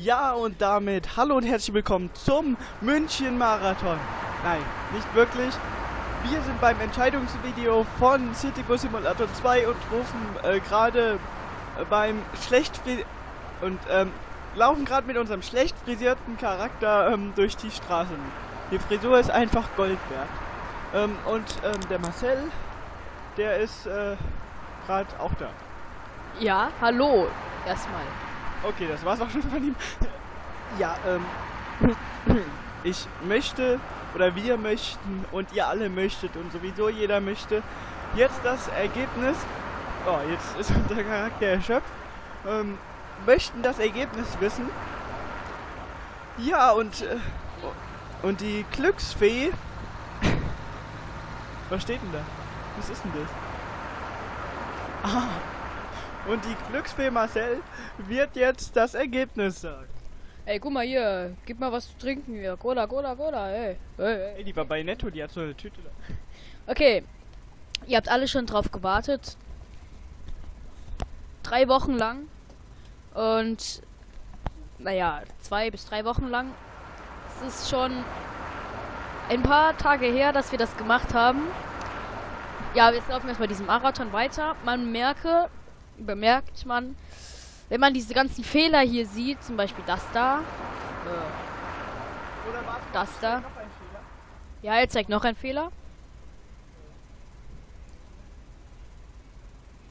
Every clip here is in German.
Ja, und damit hallo und herzlich willkommen zum München-Marathon. Nein, nicht wirklich. Wir sind beim Entscheidungsvideo von City Bus Simulator 2 und rufen äh, gerade äh, beim schlecht und ähm, laufen gerade mit unserem schlecht frisierten Charakter ähm, durch die Straßen. Die Frisur ist einfach Gold wert. Ähm, und ähm, der Marcel, der ist äh, gerade auch da. Ja, hallo. Erstmal. Okay, das war's auch schon von ihm. Ja, ähm, ich möchte oder wir möchten und ihr alle möchtet und sowieso jeder möchte jetzt das Ergebnis. Oh, jetzt ist unser Charakter erschöpft. Ähm, möchten das Ergebnis wissen. Ja, und äh, und die Glücksfee. Was steht denn da? Was ist denn das? Ah. Und die Glücksfee Marcel wird jetzt das Ergebnis sagen. Ey, guck mal hier, gib mal was zu trinken hier. Cola, Cola, Cola, ey. Ey, ey. die war bei Netto, die hat so eine Tüte da. Okay, ihr habt alle schon drauf gewartet. Drei Wochen lang. Und, naja, zwei bis drei Wochen lang. Es ist schon ein paar Tage her, dass wir das gemacht haben. Ja, jetzt laufen wir erstmal diesen Marathon weiter. Man merke, bemerkt man, wenn man diese ganzen Fehler hier sieht, zum Beispiel das da. Äh, das da. Ja, er zeigt noch einen Fehler.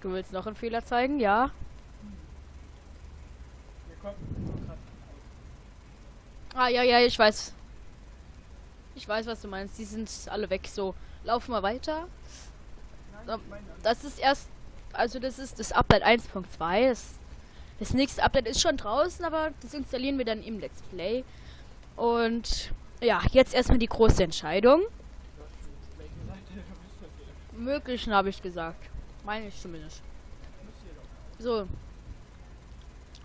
Du willst noch einen Fehler zeigen? Ja. Ah, ja, ja, ich weiß. Ich weiß, was du meinst. Die sind alle weg. So, laufen wir weiter. Das ist erst also das ist das Update 1.2. Das, das nächste Update ist schon draußen, aber das installieren wir dann im Let's Play. Und ja, jetzt erstmal die große Entscheidung. Möglichen habe ich gesagt. Meine ich zumindest. So.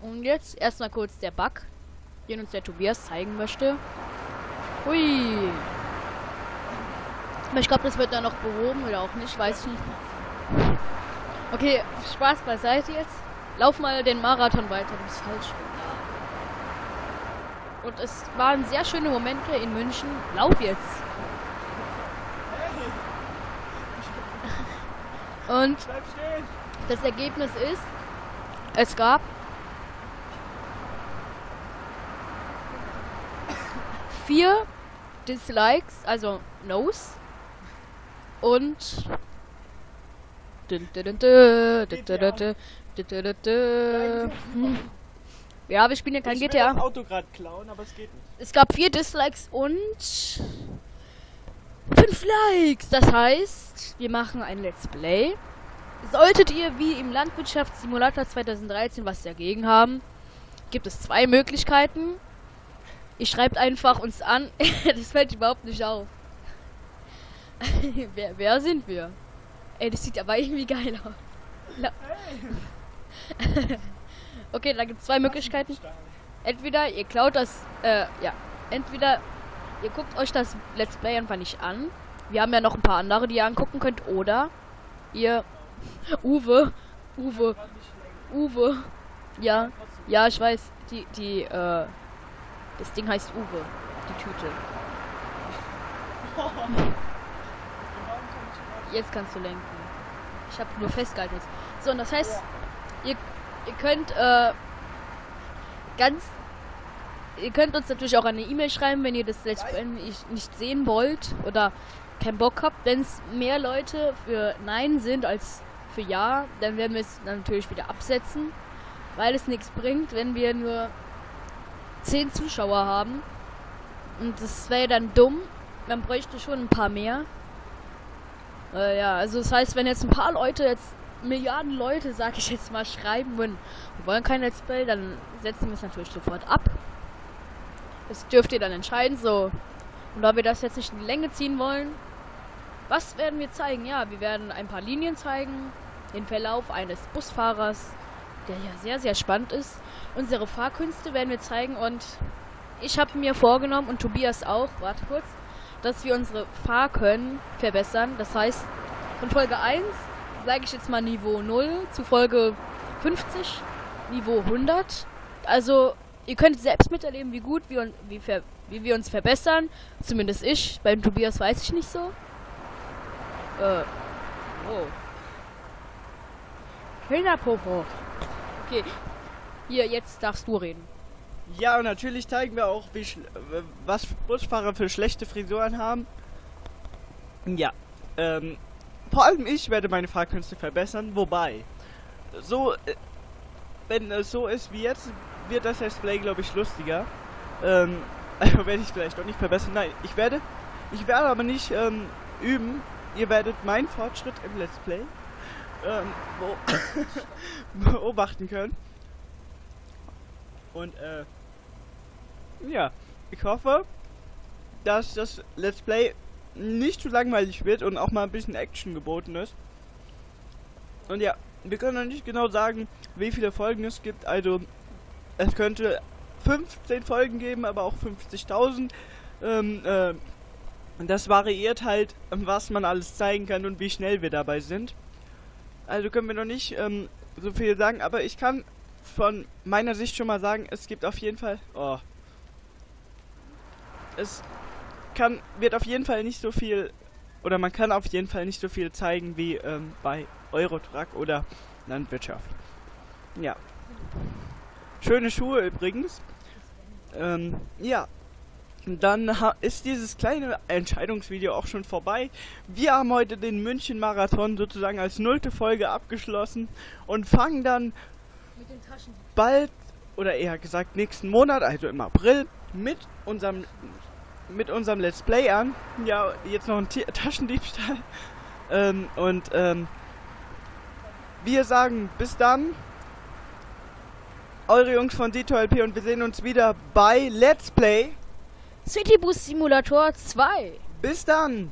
Und jetzt erstmal kurz der Bug, den uns der Tobias zeigen möchte. Hui. Ich glaube, das wird dann noch behoben oder auch nicht, weiß ich nicht. Okay, Spaß beiseite jetzt. Lauf mal den Marathon weiter, du bist falsch. Und es waren sehr schöne Momente in München. Lauf jetzt. Und das Ergebnis ist, es gab vier Dislikes, also No's und ja, wir spielen ja kein ich GTA. Auto gerade klauen, aber es geht nicht. Es gab vier Dislikes und fünf Likes. Das heißt, wir machen ein Let's Play. Solltet ihr wie im Landwirtschaftssimulator 2013 was dagegen haben, gibt es zwei Möglichkeiten. Ihr schreibt einfach uns an. das fällt überhaupt nicht auf. wer, wer sind wir? Ey, das sieht aber irgendwie geil aus. okay, da gibt es zwei Möglichkeiten. Entweder ihr klaut das, äh, ja. Entweder ihr guckt euch das Let's Play einfach nicht an. Wir haben ja noch ein paar andere, die ihr angucken könnt. Oder ihr... Uwe. Uwe. Uwe. Ja. Ja, ich weiß. Die, die, äh... Das Ding heißt Uwe. Die Tüte. Jetzt kannst du lenken. Ich habe nur festgehalten. So, und das heißt, ihr, ihr könnt äh, ganz. Ihr könnt uns natürlich auch eine E-Mail schreiben, wenn ihr das Let's nicht sehen wollt oder keinen Bock habt. Wenn es mehr Leute für Nein sind als für Ja, dann werden wir es natürlich wieder absetzen, weil es nichts bringt, wenn wir nur 10 Zuschauer haben. Und das wäre dann dumm. Man bräuchte schon ein paar mehr. Äh, ja, also das heißt, wenn jetzt ein paar Leute, jetzt Milliarden Leute, sag ich jetzt mal, schreiben würden, wir wollen kein Let's Play, dann setzen wir es natürlich sofort ab. Das dürft ihr dann entscheiden, so. Und da wir das jetzt nicht in die Länge ziehen wollen, was werden wir zeigen? Ja, wir werden ein paar Linien zeigen, den Verlauf eines Busfahrers, der ja sehr, sehr spannend ist. Unsere Fahrkünste werden wir zeigen und ich habe mir vorgenommen und Tobias auch, warte kurz, dass wir unsere Fahrkönnen verbessern. Das heißt, von Folge 1 sage ich jetzt mal Niveau 0 zu Folge 50, Niveau 100. Also ihr könnt selbst miterleben, wie gut wir, wie, wie wir uns verbessern. Zumindest ich. Beim Tobias weiß ich nicht so. Äh. Oh. Kinderpopo. Okay. Hier, jetzt darfst du reden. Ja, und natürlich zeigen wir auch, wie was Busfahrer für schlechte Frisuren haben. Ja, ähm, vor allem ich werde meine Fahrkünste verbessern, wobei, so, äh, wenn es so ist wie jetzt, wird das Let's Play, glaube ich, lustiger. Ähm, also werde ich vielleicht auch nicht verbessern. Nein, ich werde, ich werde aber nicht ähm, üben. Ihr werdet meinen Fortschritt im Let's Play ähm, beo- beobachten können. Und äh, ja, ich hoffe, dass das Let's Play nicht zu langweilig wird und auch mal ein bisschen Action geboten ist. Und ja, wir können noch nicht genau sagen, wie viele Folgen es gibt. Also, es könnte 15 Folgen geben, aber auch 50.000. Ähm, äh, das variiert halt, was man alles zeigen kann und wie schnell wir dabei sind. Also können wir noch nicht ähm, so viel sagen, aber ich kann von meiner Sicht schon mal sagen, es gibt auf jeden Fall. Oh. Es kann, wird auf jeden Fall nicht so viel, oder man kann auf jeden Fall nicht so viel zeigen wie ähm, bei Eurotruck oder Landwirtschaft. Ja. Schöne Schuhe übrigens. Ähm, ja. Dann ist dieses kleine Entscheidungsvideo auch schon vorbei. Wir haben heute den München-Marathon sozusagen als nullte Folge abgeschlossen und fangen dann bald oder eher gesagt nächsten Monat, also im April, mit unserem mit unserem Let's Play an. Ja, jetzt noch ein Ti- Taschendiebstahl. Ähm, und ähm, wir sagen bis dann. Eure Jungs von D2LP und wir sehen uns wieder bei Let's Play. Citybus Simulator 2. Bis dann.